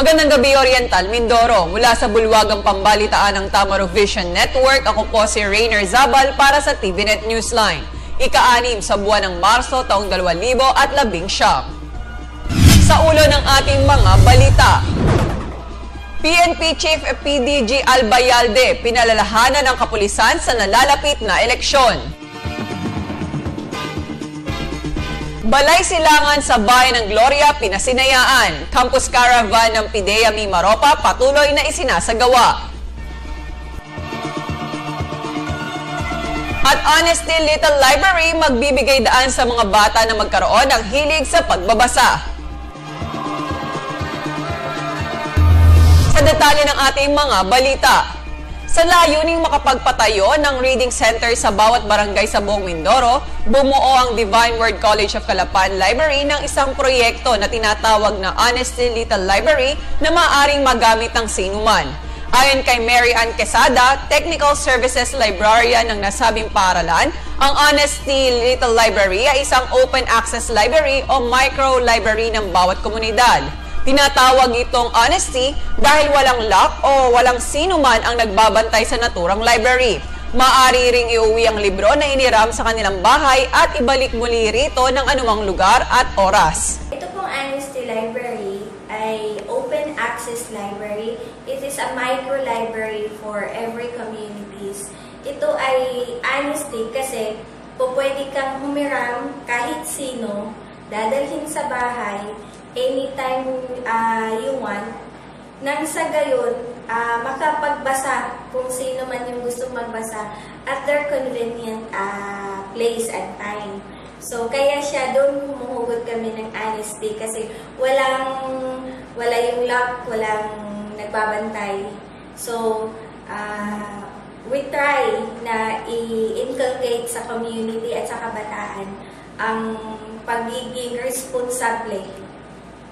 Magandang gabi Oriental, Mindoro. Mula sa bulwagang pambalitaan ng Tamaro Vision Network, ako po si Rainer Zabal para sa TVNet Newsline. Ika-anim sa buwan ng Marso taong 2019. Sa ulo ng ating mga balita, PNP Chief PDG Albayalde pinalalahanan ng kapulisan sa nalalapit na eleksyon. Balay Silangan sa Bayan ng Gloria, Pinasinayaan. Campus Caravan ng Pidea Mimaropa patuloy na isinasagawa. At Honesty Little Library magbibigay daan sa mga bata na magkaroon ng hilig sa pagbabasa. Sa detalye ng ating mga balita, sa layuning makapagpatayo ng reading center sa bawat barangay sa buong Mindoro, bumuo ang Divine Word College of Calapan Library ng isang proyekto na tinatawag na Honesty Little Library na maaaring magamit ng sinuman. Ayon kay Mary Ann Quesada, Technical Services Librarian ng nasabing paaralan, ang Honesty Little Library ay isang open access library o micro-library ng bawat komunidad. Tinatawag itong honesty dahil walang lock o walang sino man ang nagbabantay sa naturang library. Maari ring iuwi ang libro na iniram sa kanilang bahay at ibalik muli rito ng anumang lugar at oras. Ito pong Honesty Library ay open access library. It is a micro-library for every communities. Ito ay honesty kasi po pwede kang humiram kahit sino, dadalhin sa bahay, anytime uh, you want, nang sa gayon, uh, makapagbasa kung sino man yung gusto magbasa at their convenient uh, place and time. So, kaya siya, doon humuhugot kami ng honesty kasi walang, wala yung lock, walang nagbabantay. So, uh, we try na i-inculcate sa community at sa kabataan ang pagiging responsable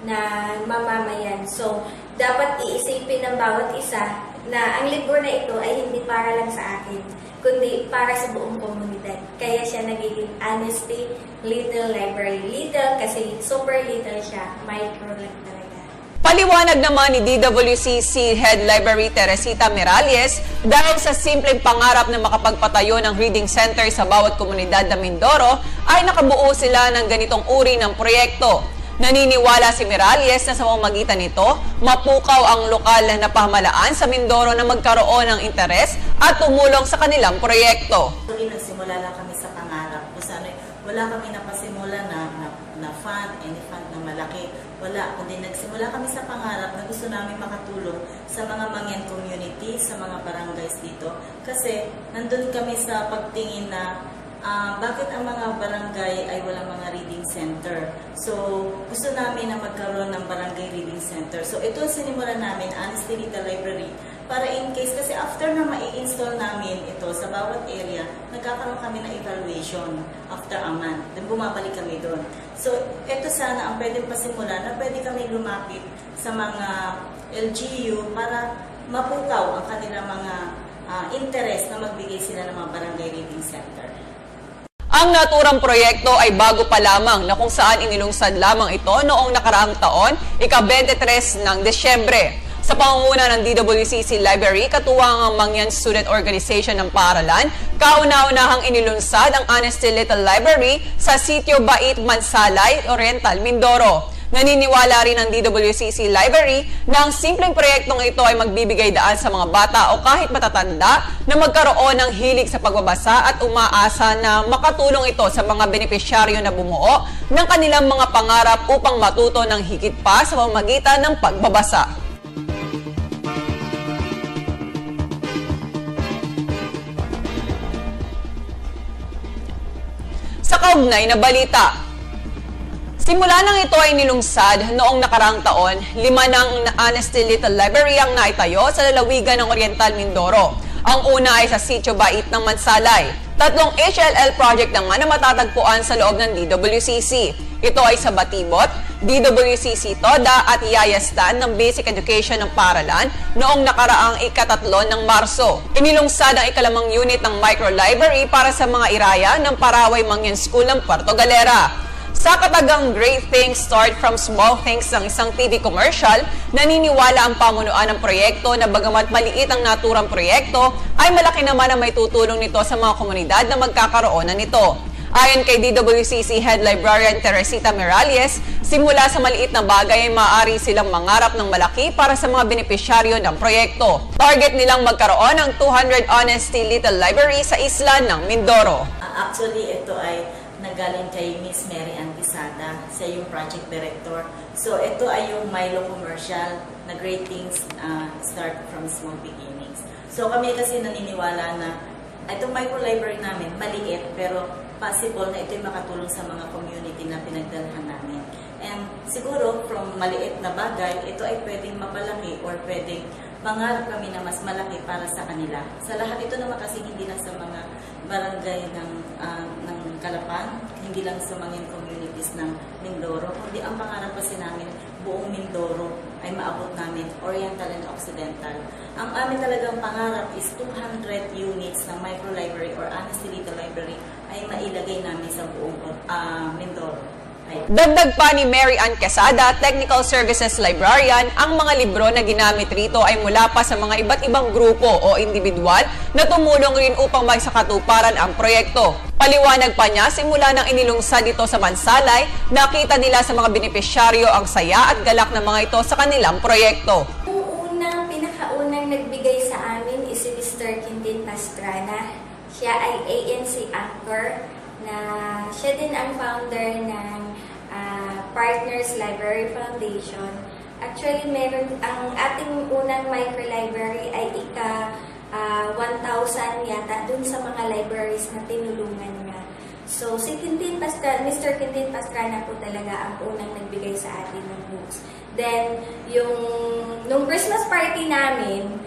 na mamamayan. So, dapat iisipin ng bawat isa na ang libro na ito ay hindi para lang sa akin, kundi para sa buong komunidad. Kaya siya nagiging Honesty Little Library. Little kasi super little siya, micro lang talaga. Paliwanag naman ni DWCC Head Library Teresita Miralles dahil sa simpleng pangarap na makapagpatayo ng reading center sa bawat komunidad ng Mindoro ay nakabuo sila ng ganitong uri ng proyekto. Naniniwala si Miralles na sa pamamagitan nito, mapukaw ang lokal na pamalaan sa Mindoro na magkaroon ng interes at tumulong sa kanilang proyekto. Nagsimula lang kami sa pangarap. Kung wala kami napasimula na, na, na fund, any fund na malaki. Wala, kundi nagsimula kami sa pangarap na gusto namin makatulong sa mga mangyan community, sa mga barangays dito. Kasi nandun kami sa pagtingin na uh, bakit ang mga barangay ay walang mga reading center. So, gusto namin na magkaroon ng barangay reading center. So, ito ang sinimulan namin, Honesty Little Library, para in case, kasi after na mai-install namin ito sa bawat area, nagkakaroon kami ng evaluation after a month. Then bumabalik kami doon. So, ito sana ang pwedeng pasimula na pwede kami lumapit sa mga LGU para mapukaw ang kanilang mga uh, interest na magbigay sila ng mga barangay reading center. Ang naturang proyekto ay bago pa lamang na kung saan inilungsad lamang ito noong nakaraang taon, ika-23 ng Desyembre. Sa pangunguna ng DWCC Library, katuwang ang Mangyan Student Organization ng Paaralan, kauna-unahang inilunsad ang Honesty Little Library sa sitio Bait, Mansalay, Oriental, Mindoro. Naniniwala rin ang DWCC Library na ang simpleng proyektong ito ay magbibigay daan sa mga bata o kahit matatanda na magkaroon ng hilig sa pagbabasa at umaasa na makatulong ito sa mga benepisyaryo na bumuo ng kanilang mga pangarap upang matuto ng higit pa sa pamamagitan ng pagbabasa. Kaugnay na balita, Simula nang ito ay nilungsad noong nakaraang taon, lima ng Honesty Little Library ang naitayo sa lalawigan ng Oriental Mindoro. Ang una ay sa Sitio Bait ng Mansalay. Tatlong HLL project naman na matatagpuan sa loob ng DWCC. Ito ay sa Batibot, DWCC Toda at Yayastan ng Basic Education ng Paralan noong nakaraang ikatatlo ng Marso. Inilungsad ang ikalamang unit ng micro library para sa mga iraya ng Paraway Mangyan School ng Puerto Galera. Sa katagang Great Things Start from Small Things ng isang TV commercial, naniniwala ang pamunuan ng proyekto na bagamat maliit ang naturang proyekto, ay malaki naman ang may tutulong nito sa mga komunidad na magkakaroon na nito. Ayon kay DWCC Head Librarian Teresita Miralles, simula sa maliit na bagay ay maaari silang mangarap ng malaki para sa mga benepisyaryo ng proyekto. Target nilang magkaroon ng 200 Honesty Little Library sa isla ng Mindoro. Actually, ito ay nagaling kay Miss Mary Ann Quesada. Siya yung project director. So, ito ay yung Milo commercial na great things ah, start from small beginnings. So, kami kasi naniniwala na itong micro library namin, maliit, pero possible na ito'y makatulong sa mga community na pinagdalhan namin. And siguro, from maliit na bagay, ito ay pwedeng mapalaki or pwedeng mangarap kami na mas malaki para sa kanila. Sa lahat ito naman kasi hindi lang sa mga barangay ng, ah, ng Kalapan, hindi lang sa mga communities ng Mindoro, kundi ang pangarap kasi namin, buong Mindoro ay maabot namin, Oriental and Occidental. Ang amin talagang pangarap is 200 units ng micro-library or Honesty Little Library ay mailagay namin sa buong ah, Mindoro. Dagdag pa ni Mary Ann Quesada, Technical Services Librarian, ang mga libro na ginamit rito ay mula pa sa mga iba't ibang grupo o individual na tumulong rin upang magsakatuparan ang proyekto. Paliwanag pa niya, simula nang inilungsad dito sa Mansalay, nakita nila sa mga benepisyaryo ang saya at galak ng mga ito sa kanilang proyekto. Yung unang, pinakaunang nagbigay sa amin is si Mr. Quintin Pastrana. Siya ay ANC anchor na siya din ang founder ng ah, Partners Library Foundation. Actually, meron ang ating unang micro-library ay ika ah, 1,000 yata dun sa mga libraries na tinulungan niya. So, si Quintin Pastrana, Mr. Quintin Pastrana po talaga ang unang nagbigay sa atin ng books. Then, yung, nung Christmas party namin,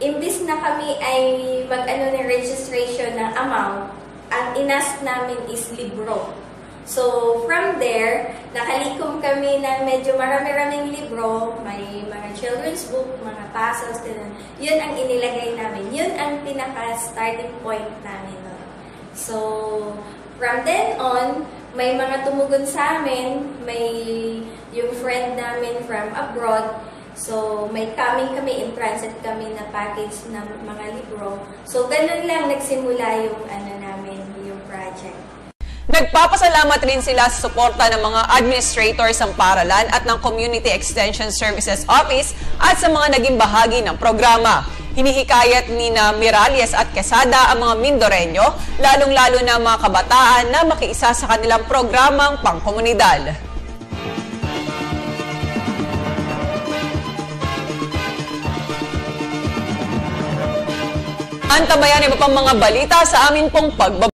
imbis na kami ay mag-ano ng registration ng amount, ang inas namin is libro. So, from there, nakalikom kami ng medyo marami-raming libro, may mga children's book, mga puzzles, ganun. Yun ang inilagay namin. Yun ang pinaka-starting point namin. So, from then on, may mga tumugon sa amin, may yung friend namin from abroad, so may coming kami, in transit kami na package ng mga libro. So, ganun lang nagsimula yung ano. Nagpapasalamat rin sila sa suporta ng mga administrators ng paralan at ng Community Extension Services Office at sa mga naging bahagi ng programa. Hinihikayat ni na Miralles at Quesada ang mga Mindoreño, lalong-lalo na mga kabataan na makiisa sa kanilang programang pangkomunidad. Antabayan iba pang mga balita sa amin pong pagbabalik.